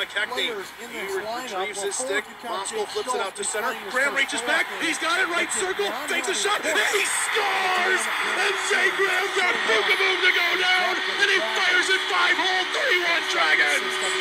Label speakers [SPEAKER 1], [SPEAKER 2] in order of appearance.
[SPEAKER 1] McKechnie. He retrieves his stick. Moscow flips it out to center. Graham reaches back. He's got it right circle. Takes a shot. And he scores! And Zay Graham got Bookaboom to go down. And he fires it five hole 31 Dragons.